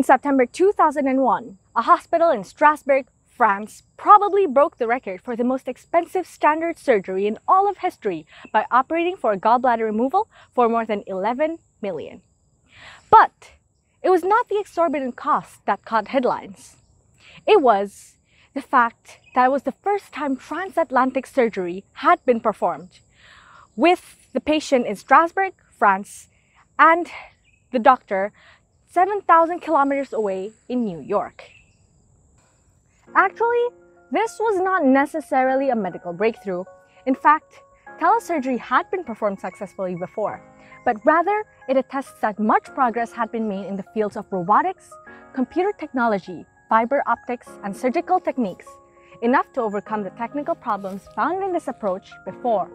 In September 2001, a hospital in Strasbourg, France probably broke the record for the most expensive standard surgery in all of history by operating for a gallbladder removal for more than 11 million. But it was not the exorbitant cost that caught headlines. It was the fact that it was the first time transatlantic surgery had been performed with the patient in Strasbourg, France, and the doctor 7,000 kilometers away in New York. Actually, this was not necessarily a medical breakthrough. In fact, telesurgery had been performed successfully before, but rather it attests that much progress had been made in the fields of robotics, computer technology, fiber optics, and surgical techniques, enough to overcome the technical problems found in this approach before.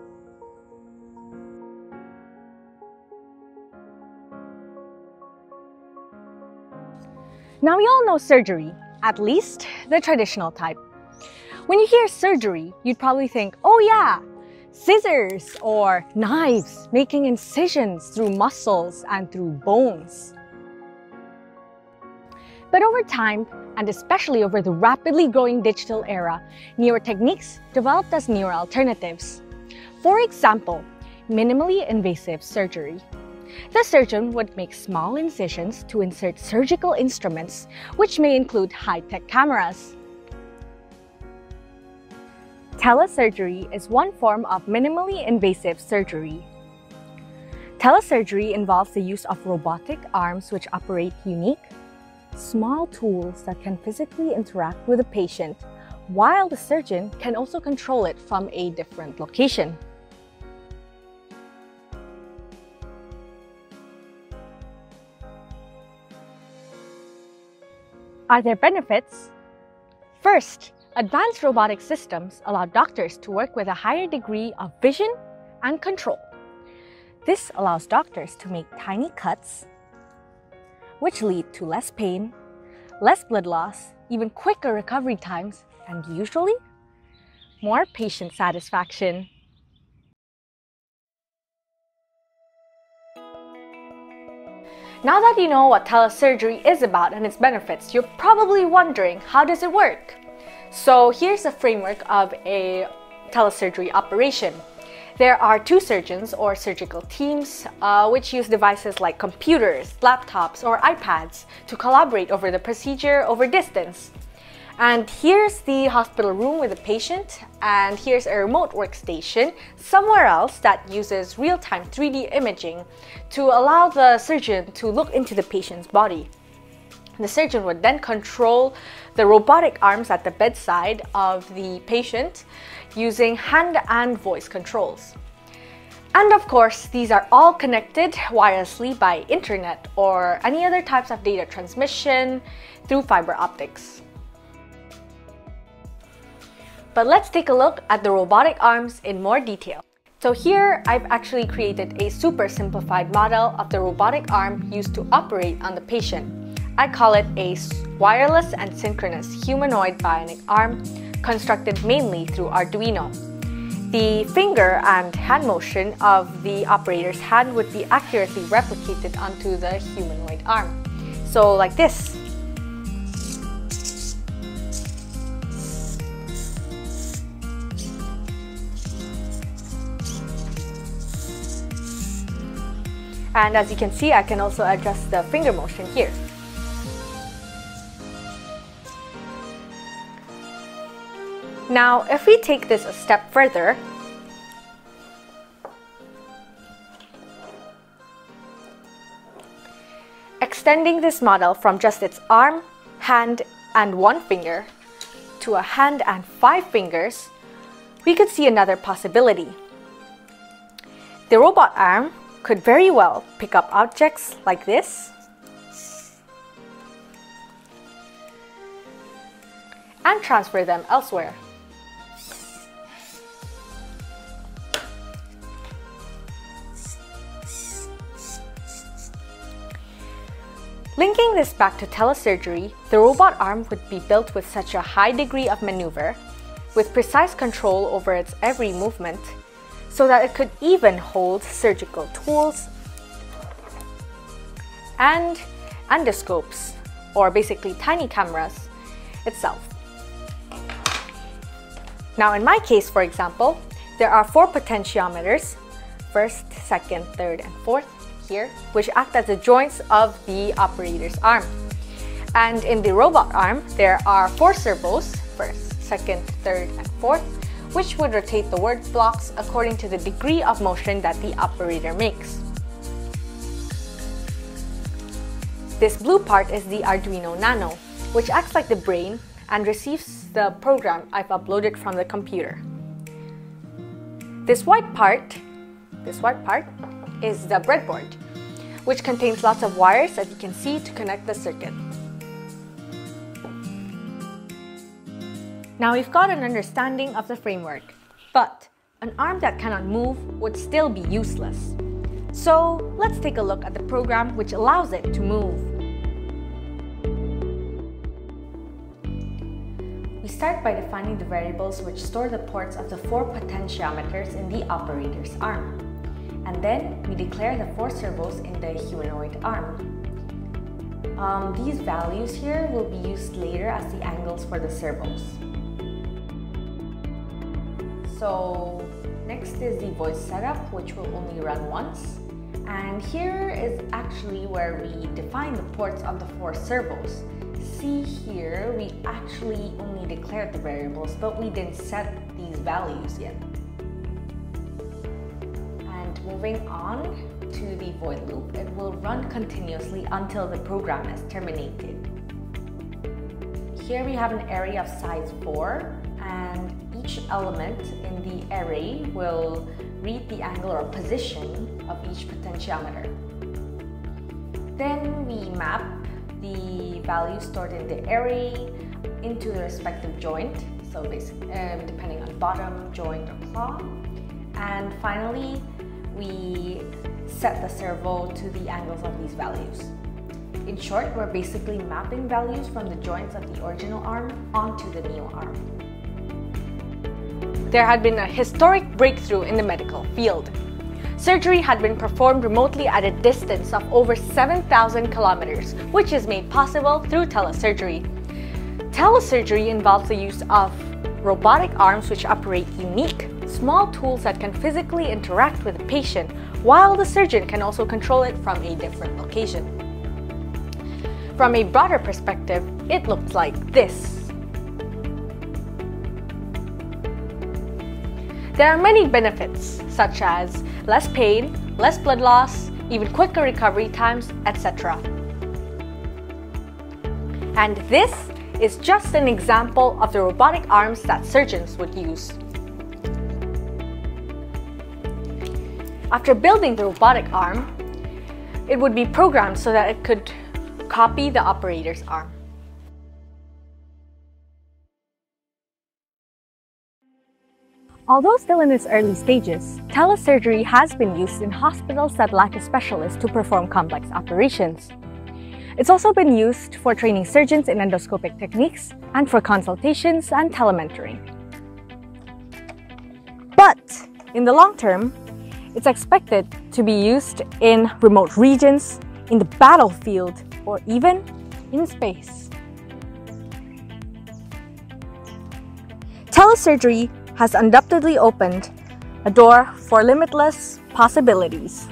Now, we all know surgery, at least the traditional type. When you hear surgery, you'd probably think, oh yeah, scissors or knives making incisions through muscles and through bones. But over time, and especially over the rapidly growing digital era, newer techniques developed as newer alternatives. For example, minimally invasive surgery. The surgeon would make small incisions to insert surgical instruments, which may include high-tech cameras. Telesurgery is one form of minimally invasive surgery. Telesurgery involves the use of robotic arms which operate unique, small tools that can physically interact with the patient, while the surgeon can also control it from a different location. Are there benefits? First, advanced robotic systems allow doctors to work with a higher degree of vision and control. This allows doctors to make tiny cuts, which lead to less pain, less blood loss, even quicker recovery times, and usually more patient satisfaction. Now that you know what telesurgery is about and its benefits, you're probably wondering how does it work? So here's a framework of a telesurgery operation. There are two surgeons or surgical teams uh, which use devices like computers, laptops, or iPads to collaborate over the procedure over distance. And here's the hospital room with the patient, and here's a remote workstation somewhere else that uses real-time 3D imaging to allow the surgeon to look into the patient's body. The surgeon would then control the robotic arms at the bedside of the patient using hand and voice controls. And of course, these are all connected wirelessly by internet or any other types of data transmission through fiber optics. But let's take a look at the robotic arms in more detail. So here, I've actually created a super simplified model of the robotic arm used to operate on the patient. I call it a wireless and synchronous humanoid bionic arm constructed mainly through Arduino. The finger and hand motion of the operator's hand would be accurately replicated onto the humanoid arm. So like this. And as you can see, I can also adjust the finger motion here. Now, if we take this a step further, extending this model from just its arm, hand, and one finger to a hand and five fingers, we could see another possibility. The robot arm could very well pick up objects like this and transfer them elsewhere. Linking this back to telesurgery, the robot arm would be built with such a high degree of maneuver, with precise control over its every movement, so that it could even hold surgical tools and endoscopes or basically tiny cameras, itself. Now in my case, for example, there are four potentiometers, first, second, third, and fourth here, which act as the joints of the operator's arm. And in the robot arm, there are four servos, first, second, third, and fourth, which would rotate the word blocks according to the degree of motion that the operator makes. This blue part is the Arduino Nano, which acts like the brain and receives the program I've uploaded from the computer. This white part, this white part is the breadboard, which contains lots of wires as you can see to connect the circuit. Now we've got an understanding of the framework, but an arm that cannot move would still be useless. So let's take a look at the program which allows it to move. We start by defining the variables which store the ports of the four potentiometers in the operator's arm. And then we declare the four servos in the humanoid arm. Um, these values here will be used later as the angles for the servos. So next is the void setup, which will only run once. And here is actually where we define the ports of the four servos. See here, we actually only declared the variables, but we didn't set these values yet. And moving on to the void loop, it will run continuously until the program is terminated. Here we have an array of size 4 and each element in the array will read the angle or position of each potentiometer. Then we map the value stored in the array into the respective joint, so basically um, depending on bottom, joint, or claw. And finally, we set the servo to the angles of these values. In short, we're basically mapping values from the joints of the original arm onto the new arm there had been a historic breakthrough in the medical field. Surgery had been performed remotely at a distance of over 7,000 kilometers, which is made possible through telesurgery. Telesurgery involves the use of robotic arms which operate unique, small tools that can physically interact with the patient, while the surgeon can also control it from a different location. From a broader perspective, it looks like this. There are many benefits, such as less pain, less blood loss, even quicker recovery times, etc. And this is just an example of the robotic arms that surgeons would use. After building the robotic arm, it would be programmed so that it could copy the operator's arm. Although still in its early stages, telesurgery has been used in hospitals that lack a specialist to perform complex operations. It's also been used for training surgeons in endoscopic techniques and for consultations and telementoring. But in the long term, it's expected to be used in remote regions, in the battlefield, or even in space. Telesurgery has undoubtedly opened a door for limitless possibilities.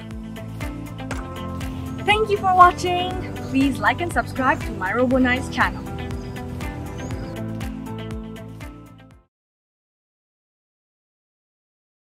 Thank you for watching! Please like and subscribe to my RoboKnights channel.